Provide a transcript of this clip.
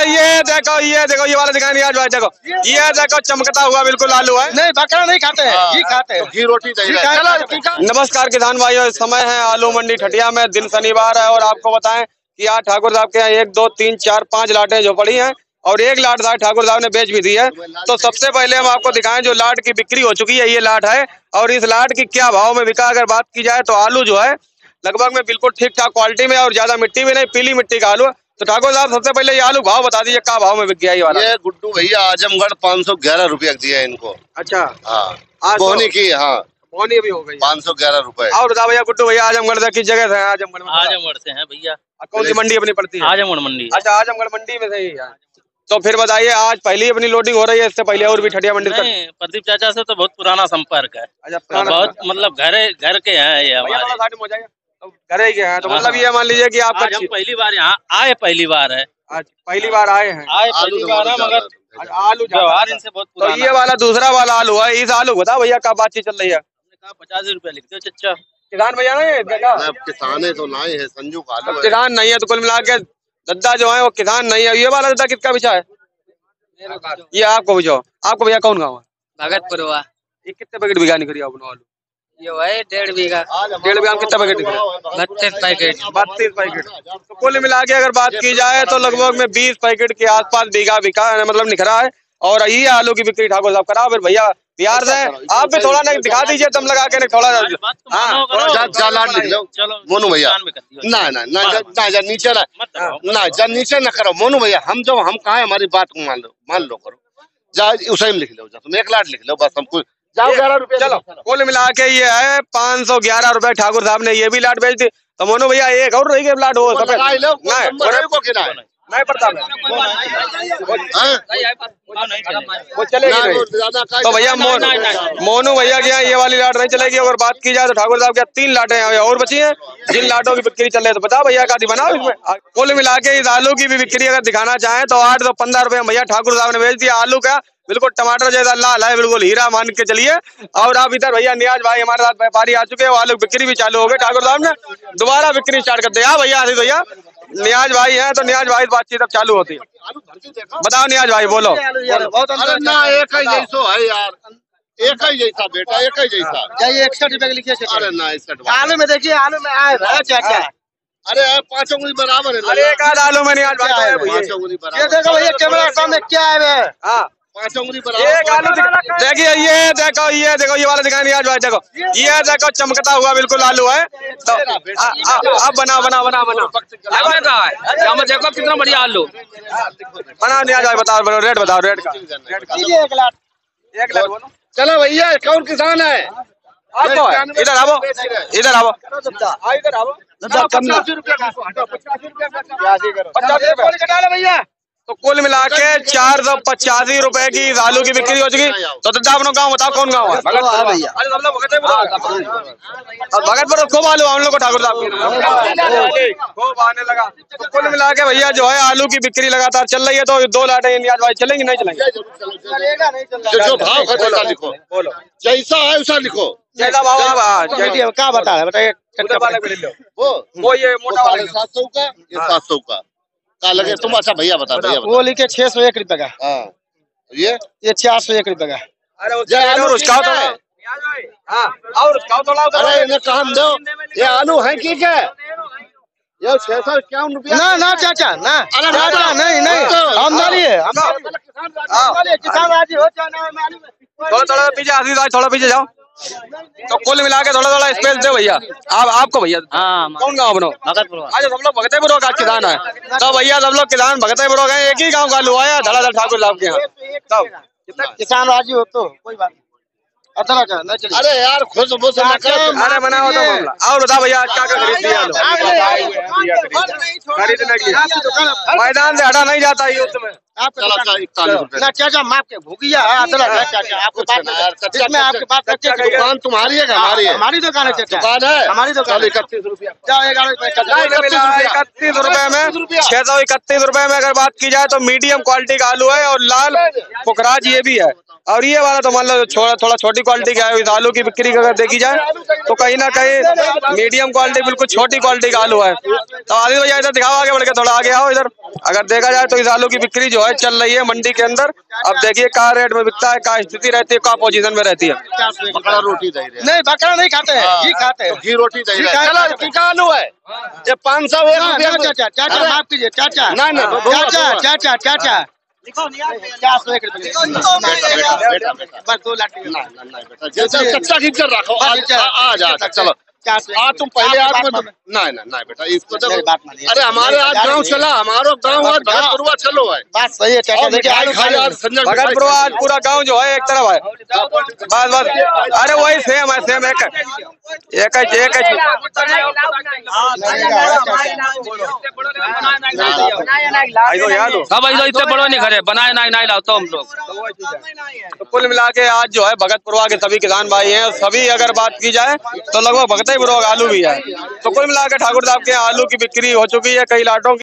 ये देखो ये देखो ये वाला दिखाई नहीं आज भाई देखो। ये देखो चमकता हुआ बिल्कुल आलू है। नहीं बकरा नहीं खाते हैं घी खाते हैं। घी रोटी चाहिए। नमस्कार किसान भाइयों इस समय है आलू मंडी ठटिया में दिन शनिवार है और आपको बताएँ कि आज ठाकुर साहब के यहाँ एक दो तीन चार पाँच लाटें जो पड़ी हैं और एक लाट साहब ठाकुर साहब ने बेच भी दी है। तो सबसे पहले हम आपको दिखाएँ जो लाट की बिक्री हो चुकी है ये लाट है और इस लाट की क्या भाव में बिका अगर बात की जाए तो आलू जो है लगभग में बिल्कुल ठीक ठाक क्वालिटी में और ज़्यादा मिट्टी में नहीं पीली मिट्टी का आलू है। तो ठाकुर साहब सबसे पहले ये आलू भाव बता दीजिए क्या भाव में बिक गया ये वाला? ये गुड्डू भैया आजमगढ़ पाँच सौ ग्यारह रुपया दिया इनको। अच्छा। हाँ। आज बोनी तो- की हाँ। बोनी भी हो गई पाँच सौ ग्यारह रुपए और बता भैया गुड्डू भैया आजमगढ़ से किस जगह से हैं? आजमगढ़ में आजमगढ़ से हैं भैया। कौन सी मंडी अपनी पड़ती है? आजमगढ़ मंडी। अच्छा आजमगढ़ मंडी में से ही तो फिर बताइए आज पहली अपनी लोडिंग हो रही है इससे पहले और भी ठटिया मंडी नहीं प्रदीप चाचा से तो बहुत पुराना संपर्क है। अच्छा बहुत मतलब घर घर के हैं ये हमारे। हो तो घर ही के हैं तो हाँ, मतलब हाँ। ये मान लीजिए कि आपका आज हम पहली बार यहाँ आए पहली बार है। आज पहली बार आए हैं। आए पहली तो बार है मगर आलू व्यवहार इनसे बहुत तो ये वाला दूसरा वाला आलू है इस आलू बता भैया क्या बातचीत चल रही है? हमने कहा पचास रुपया लिख दो चच्चा किसान भैया ना किसान है तो लाए है संजू का आलू किसान नहीं है तो कुल मिला के दद्दा जो है वो किसान नहीं है। ये वाला दद्दा किसका बिछा है? ये आपको बिछो आपको भैया कौन गाँव है? भगतपुर हुआ। ये कितने पैकेट बिगा निकली अपना आलू? ये है डेढ़ बीघा। डेढ़ बीघा में कितना पैकेट निकले बत्तीस पैकेट। बत्तीस पैकेट। तो कुल मिला के अगर बात की जाए तो लगभग में बीस पैकेट के आसपास बीघा बिका मतलब निखरा है। और ये आलू की बिक्री ठाकुर साहब करा फिर भैया। बिहार से आप भी थोड़ा नहीं दिखा दीजिए दम लगा के नहीं थोड़ा तो हाँ, मानो थोड़ा करो। जा जा लाट लिख लो मोनू भैया। ना ना ना जा- ना जा नीचे ना। ना जा नीचे ना करो। मोनू भैया हम जो हम कहा हमारी बात को मान लो मान लो करो। जा उसे लिख लो जा तुम एक लाट लिख लो बस हम कुछ जाओ ग्यारह रुपया चलो कुल मिला के ये है पाँच सौ ग्यारह रुपए ठाकुर साहब ने ये भी लाट बेच दी। तो मोनू भैया एक और रही लाट हो वो नहीं पड़ता चलेगी का- तो भैया मोन, भैया के यहाँ ये वाली लाट नहीं चलेगी। अगर बात की जाए तो ठाकुर साहब के यहाँ तीन लाटें हैं और बची हैं। जिन लाटों की बिक्री चल रही है तो बताओ भैया का बनाओ इसमें कुल मिला के इस आलू की भी बिक्री अगर दिखाना चाहें तो आठ सौ पंद्रह रुपए भैया ठाकुर साहब ने बेच दिया आलू का। बिल्कुल टमाटर जैसा लाल है बिल्कुल हीरा मान के चलिए। और आप इधर भैया नियाज भाई हमारे साथ व्यापारी आ चुके हैं वो आलू बिक्री भी चालू हो गई। ठाकुर साहब ने दोबारा बिक्री स्टार्ट कर दिया हाँ भैया आशीष भैया। नियाज भाई है तो नियाज भाई बातचीत अब चालू होती है। बताओ नियाज भाई बोलो। बहुत अरे ना एक जैसो है यार। एक ही जैसा बेटा एक ही जैसा। जाइए इकसठ रुपए के लिखिए अरे ना इकसठ आलू में देखिए आलू में आए है क्या क्या? अरे यार पाँच उंगली बराबर है अरे एक आध आलू में नियाज भाई तो है पाँच उंगली ये देखो भैया कैमरा सामने क्या है। देखिए ये देखो ये देखो ये वाला दिखाई नहीं आज भाई देखो। ये देखो चमकता हुआ बिल्कुल आलू है। तो अब हमें कहा है हमें देखो कितना बढ़िया आलू। बनाओ नहीं आज भाई बताओ बताओ, रेट बताओ रेट का। एक लाख। चलो भैया कौन किसान है? इधर आओ। इधर आओ। इधर आओ। पचासी रुपया पचास रुपए भैया। तो कुल मिला के चार सौ पचासी रुपए की इस आलू की बिक्री हो चुकी। तो दादा अपना गाँव बताओ कौन गाँव है? हाँ भैया। अरे सब लोग भगतपुर खूब आलू हम लोग को ठाकुर साहब खूब आने लगा। तो कुल मिला के भैया जो है आलू की बिक्री लगातार चल रही है तो दो लाटे इंडियाज भाई चलेंगे नहीं चलेंगे? जो भाव लिखो। बोलो। जैसा है वैसा लिखो। जैसा भाव हाँ, क्या बता रहे बताइए उधर वाले को ले लो। वो वो ये मोटा वाला सात सौ का ये सात सौ का। का लगे तुम अच्छा भैया बता भैया वो लिखे छह सौ एक रुपए का। हाँ ये? ये चार सौ एक रुपए का। अरे आलू है। हाँ और उसका थोड़ा उधर अरे इन्हें काम दो। ये आलू है की क्या? ये छह सौ इक्यावन रुपया ना ना चाचा ना। अरे चाचा ना, नहीं नहीं तो- हाँ। किसान राज़ी हो चाहे ना मालूम है। थोड़ा थोड़ा पीछे आशीष भाई थोड़ा पीछे जाओ। तो कुल मिला के थोड़ा थोड़ा स्पेस दे भैया। आप आपको भैया। हाँ कौन गाँव बनो? आज सब लोग भगतेपुर का किसान है। तो भैया सब लोग किसान भगतेपुर का एक ही गाँव का लुआ है धड़ाधड़ ठाकुर साहब के यहाँ। किसान राज़ी हो तो कोई बात अरे यार खुश तुम। अरे बना हो तो मामला। और बता भैया आज क्या क्या खरीद दिया खरीदने की मैदान से हटा नहीं जाता ये उसमें आपके चाचा माप के भूगिया है चाचा आपको इसमें आपके बात दुकान तुम्हारी है हमारी हमारी दुकान है चाचा दुकान है। हमारी दुकान इकतीस रुपया। इकतीस रुपए में छह सौ इकतीस रुपए में अगर बात की जाए तो मीडियम क्वालिटी का आलू है और लाल पुखराज ये भी है। और ये वाला तो मान लो थोड़ा थोड़ा छोटी क्वालिटी का है इस आलू की बिक्री अगर देखी जाए तो कहीं ना कहीं मीडियम क्वालिटी बिल्कुल छोटी क्वालिटी का आलू है। तो आदित्य भैया इधर दिखाओ आगे बढ़ के थोड़ा आगे आओ इधर। अगर देखा जाए तो इस आलू की बिक्री जो है चल रही है मंडी के अंदर। अब देखिए कहाँ रेट में बिकता है कहाँ स्थिति रहती है कहाँ पोजीशन में रहती है। बकरा रोटी दे नहीं बकरा नहीं खाते हैं घी खाते हैं। घी रोटी चलो आलू है। ये पाँच सौ ना, चाचा चाचा माफ़ कीजिए चाचा। ना, चाचा चाचा चाचा। कच्चा कर रखो। आज आज चलो। आज तुम पहले आज। ना ना ना बेटा इसको मेरी बात मानिए। अरे हमारे आज गाँव चला हमारो गाँव आज भगतपुरवा चलो है बात सही है चाचा देखिए आज संजय भगत मिठाई प्रो खाए। आज पूरा गाँव जो है एक तरफ़ है। बस बस अरे वही सेम है सेम एक एक है एक तो भाई इतने बड़ो नहीं खड़े बनाए ना नहीं लाओ तो हम लोग। तो कुल मिला के आज जो है भगतपुरवा के सभी किसान भाई हैं सभी अगर बात की जाए तो लगभग भगत ही आलू भी है। तो कुल मिला के ठाकुर साहब के आलू की बिक्री हो चुकी है कई लाटों की